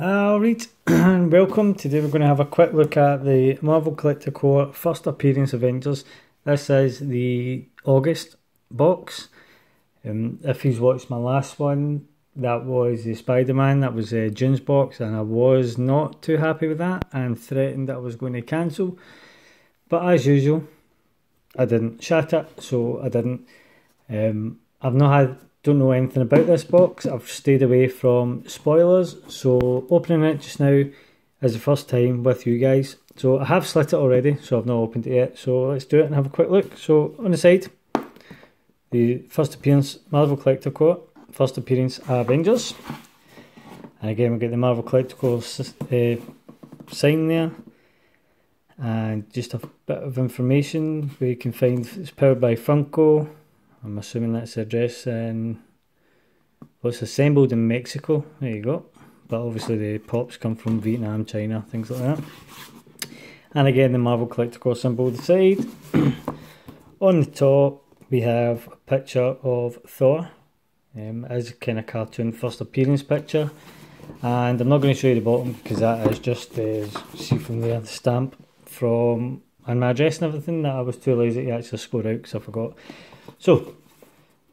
Alright, and welcome. Today we're going to have a quick look at the Marvel Collector Corps first appearance Avengers. This is the August box. Um, if you've watched my last one, that was the Spider-Man, that was a June's box, and I was not too happy with that and threatened that I was going to cancel. But as usual, I didn't shut it, so I didn't. Um, I've not had don't know anything about this box. I've stayed away from spoilers, so opening it just now is the first time with you guys. So I have slit it already, so I've not opened it yet. So let's do it and have a quick look. So on the side, the first appearance Marvel Collector Corps, first appearance Avengers. And again, we get the Marvel Collector Corps uh, sign there. And just a bit of information where you can find it's powered by Funko I'm assuming that's the address and well it's assembled in Mexico, there you go. But obviously the pops come from Vietnam, China, things like that. And again the Marvel Collector Corps symbol on the side. on the top we have a picture of Thor um, as a kind of cartoon first appearance picture. And I'm not going to show you the bottom because that is just, uh, see from there, the stamp from, and my address and everything that I was too lazy to actually score out because I forgot. So,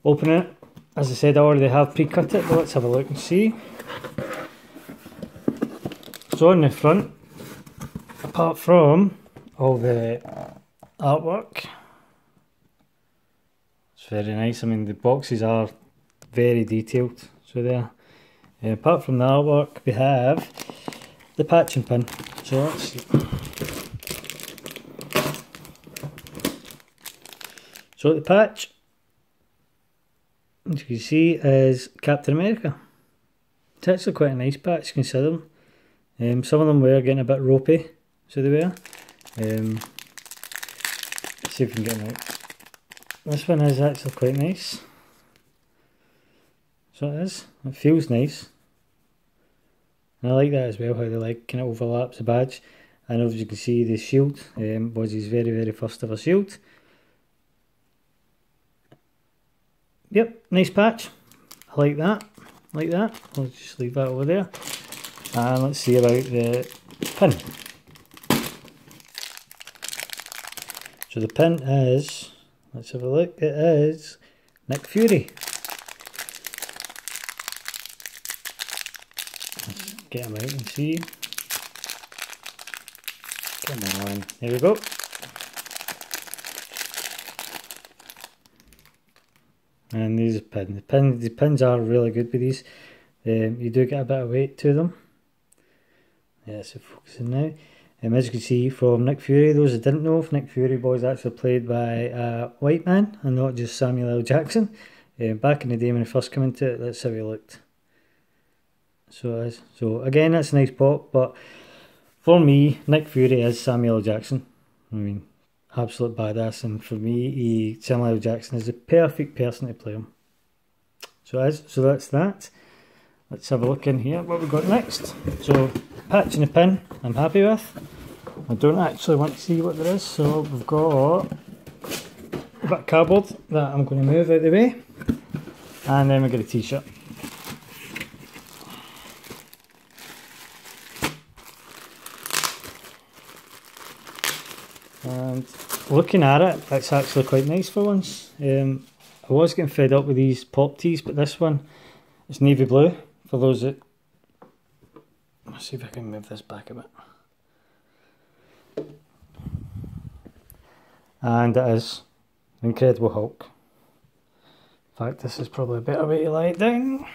open it. As I said, I already have pre-cut it, but let's have a look and see. So on the front, apart from all the artwork, it's very nice. I mean, the boxes are very detailed. So there. Uh, apart from the artwork, we have the patching pin. So let's see. So the patch as you can see is Captain America. It's actually quite a nice patch considering. Um, some of them were getting a bit ropey, so they were. Um, let's see if we can get them out. This one is actually quite nice. So it is. It feels nice. And I like that as well, how they like kind of overlaps the badge. And as you can see the shield um, was his very very first ever shield. Yep, nice patch. I like that. Like that. I'll just leave that over there. And let's see about the pin. So the pin is, let's have a look, it is Nick Fury. Let's get him out and see. Come on, there we go. And these pins. The, pin, the pins are really good with these. Um, you do get a bit of weight to them. Yeah, so focusing now. Um, as you can see from Nick Fury, those that didn't know, Nick Fury was actually played by a white man and not just Samuel L. Jackson. Um, back in the day when he first came into it, that's how he looked. So as so again, that's a nice pop, but for me, Nick Fury is Samuel L. Jackson. I mean, absolute badass. And for me, he, Samuel L. Jackson is the perfect person to play him. So as so that's that. Let's have a look in here. What we got next? So patch and a pin. I'm happy with. I don't actually want to see what there is. So we've got that cardboard that I'm going to move out of the way, and then we got a t-shirt. And looking at it, it's actually quite nice for once. Um, I was getting fed up with these pop tees, but this one is navy blue. For those that, let's see if I can move this back a bit. And it is Incredible Hulk. In fact, this is probably a better way to lie it down.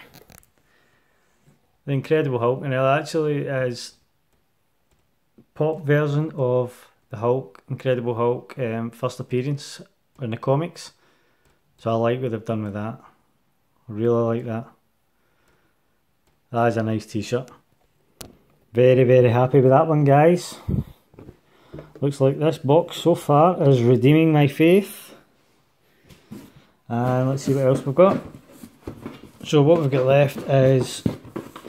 The Incredible Hulk, and it actually is pop version of the Hulk, Incredible Hulk, um, first appearance in the comics. So I like what they've done with that. Really like that. That is a nice t-shirt. Very, very happy with that one, guys. Looks like this box so far is redeeming my faith. And let's see what else we've got. So what we've got left is,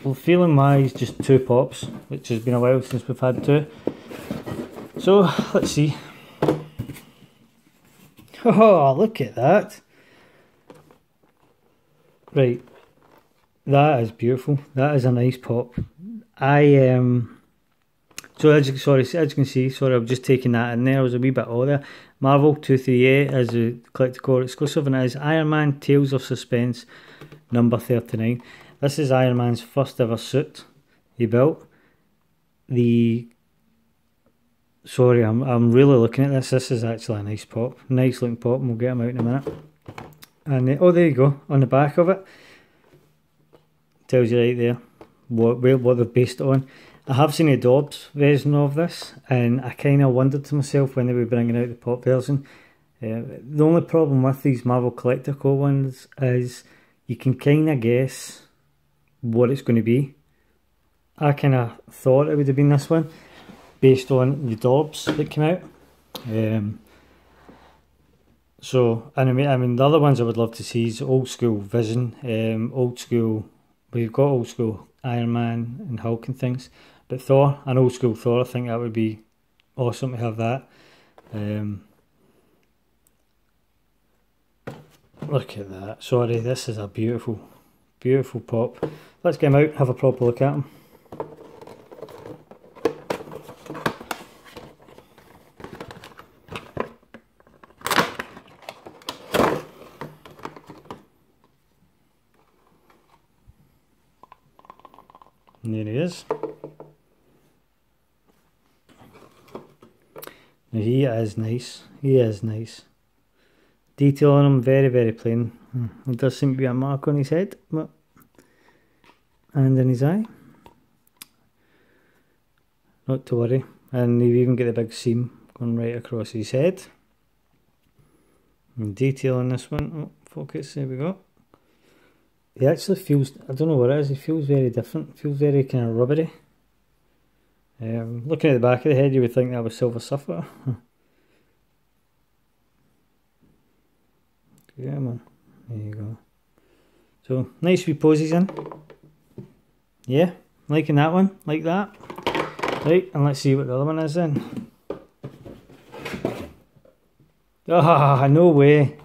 well, feeling wise, just two pops, which has been a while since we've had two. So let's see. Oh, look at that. Right. That is beautiful. That is a nice pop. I um. So as you, sorry, as you can see, sorry, I'm just taking that in there. I was a wee bit all there. Marvel 238 is a Collector exclusive, and it is Iron Man Tales of Suspense number 39. This is Iron Man's first ever suit he built. The sorry, I'm I'm really looking at this. This is actually a nice pop, nice looking pop, and we'll get them out in a minute. And oh, there you go on the back of it. Tells you right there what what they're based on. I have seen a Dorbz version of this, and I kind of wondered to myself when they were bringing out the pop version. Uh, the only problem with these Marvel Collector Corps ones is you can kind of guess what it's going to be. I kind of thought it would have been this one, based on the Dorbz that came out. Um, so, and I mean, I mean, the other ones I would love to see is old school Vision, um, old school. We've got old school Iron Man and Hulk and things. But Thor, an old school Thor, I think that would be awesome to have that. Um, look at that. Sorry, this is a beautiful, beautiful pop. Let's get him out, have a proper look at him. And there he is. he is nice. He is nice. Detail on him, very, very plain. Hmm. There does seem to be a mark on his head, but and in his eye. Not to worry. And you even get the big seam going right across his head. And detail on this one. Oh, focus, there we go. He actually feels, I don't know what it is, he feels very different. Feels very kind of rubbery. Um, looking at the back of the head, you would think that was Silver Surfer. yeah, man. There you go. So, nice wee poses in. Yeah, liking that one, like that. Right, and let's see what the other one is then. Ah, oh, no way.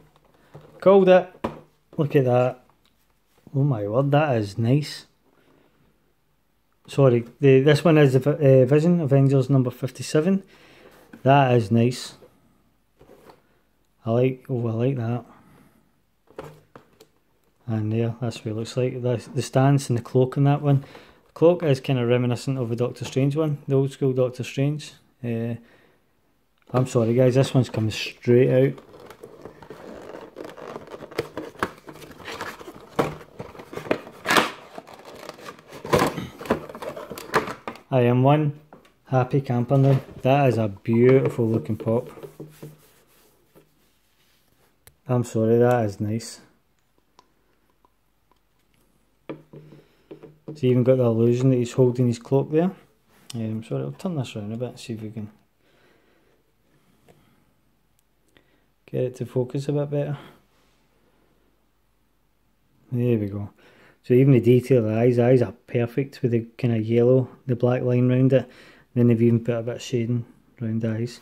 Called it. Look at that. Oh my word, that is nice sorry, the this one is the uh, Vision Avengers number fifty seven. That is nice. I like oh I like that. And yeah, that's what it looks like. The, the stance and the cloak in that one. The cloak is kind of reminiscent of the Doctor Strange one, the old school Doctor Strange. Uh, I'm sorry guys, this one's coming straight out. I am one happy camper now. That is a beautiful looking pop. I'm sorry, that is nice. He's even got the illusion that he's holding his cloak there. Yeah, I'm sorry, I'll turn this around a bit, see if we can get it to focus a bit better. There we go. So even the detail of the eyes, the eyes are perfect with the kind of yellow, the black line around it. then they've even put a bit of shading around the eyes.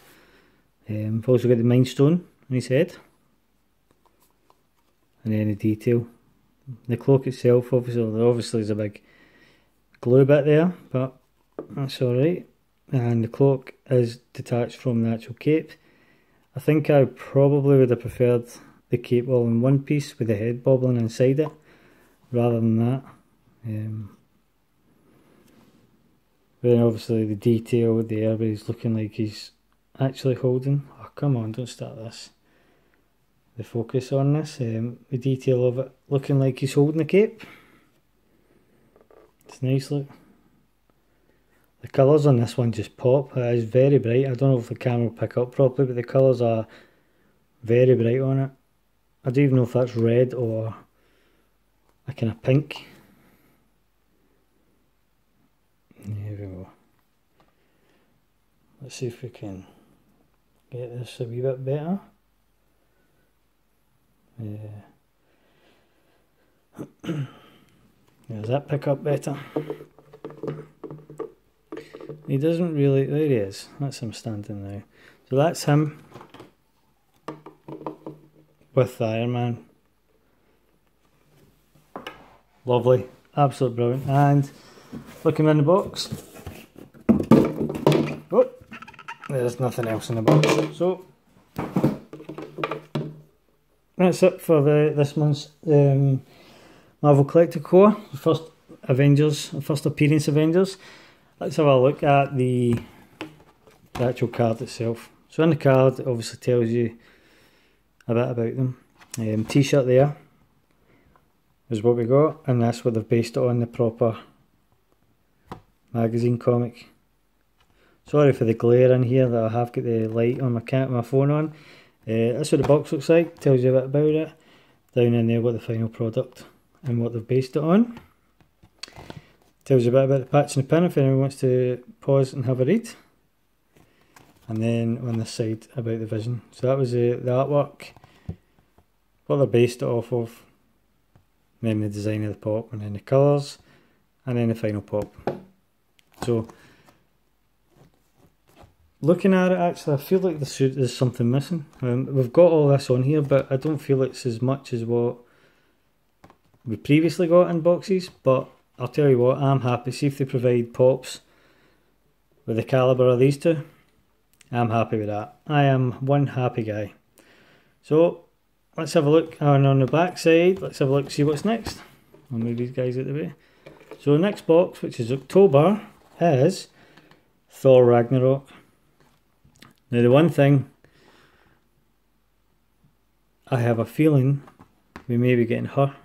Um, I've also got the Mind Stone on his head. And then the detail. The cloak itself, obviously, there obviously is a big glue bit there, but that's alright. And the cloak is detached from the actual cape. I think I probably would have preferred the cape all in one piece with the head bobbling inside it rather than that. Um, then obviously the detail there where he's looking like he's actually holding. Oh come on, don't start this. The focus on this, um, the detail of it looking like he's holding the cape. It's a nice look. The colours on this one just pop. It is very bright. I don't know if the camera will pick up properly, but the colours are very bright on it. I don't even know if that's red or a kind of pink. There we go. Let's see if we can get this a wee bit better. Yeah. Does that pick up better? He doesn't really, there he is, that's him standing there. So that's him with the Iron Man Lovely, absolute brilliant. And looking in the box. Oh, there's nothing else in the box. So that's it for the this month's um, Marvel Collector Corps, first Avengers, first appearance Avengers. Let's have a look at the, the actual card itself. So in the card, it obviously tells you a bit about them. Um, T-shirt there is what we got, and that's what they've based it on the proper magazine comic. Sorry for the glare in here that I have got the light on my cat, my phone on. Uh, that's what the box looks like, tells you a bit about it. Down in there, what the final product and what they've based it on. Tells you a bit about the patch and the pin if anyone wants to pause and have a read. And then on the side about the vision. So that was the, the artwork, what they're based it off of, then the design of the pop, and then the colours, and then the final pop. So looking at it actually I feel like there's, is something missing. Um, we've got all this on here but I don't feel it's as much as what we previously got in boxes but I'll tell you what I'm happy see if they provide pops with the calibre of these two I'm happy with that. I am one happy guy. So let's have a look and on the back side let's have a look see what's next. I'll move these guys out of the way. So the next box which is October is Thor Ragnarok. Now the one thing I have a feeling we may be getting her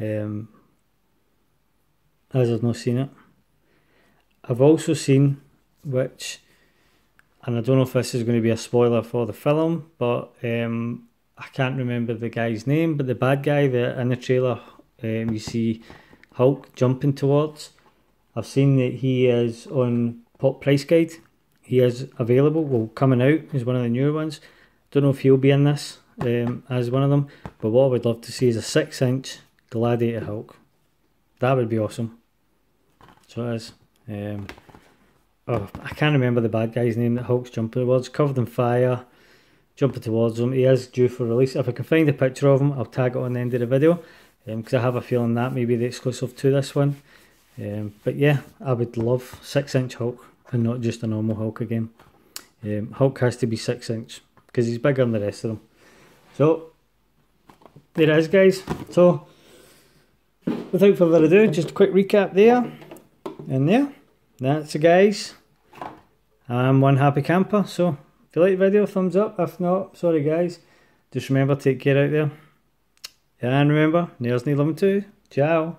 um, as I've not seen it. I've also seen which and I don't know if this is going to be a spoiler for the film but um, I can't remember the guy's name but the bad guy that in the trailer um, you see Hulk jumping towards I've seen that he is on Pop Price Guide he is available, well, coming out is one of the newer ones. Don't know if he'll be in this um, as one of them, but what I would love to see is a 6 inch Gladiator Hulk. That would be awesome. So it is. Um, oh, I can't remember the bad guy's name that Hulk's jumping towards. Covered in fire, jumping towards him. He is due for release. If I can find a picture of him, I'll tag it on the end of the video because um, I have a feeling that may be the exclusive to this one. Um, but yeah, I would love 6 inch Hulk and not just a normal Hulk again. Um, Hulk has to be 6 inch because he's bigger than the rest of them. So, there it is guys. So, without further ado, just a quick recap there and there. That's it guys. I'm one happy camper. So, if you like the video, thumbs up. If not, sorry guys. Just remember, take care out there. And remember, nails need loving too. Ciao.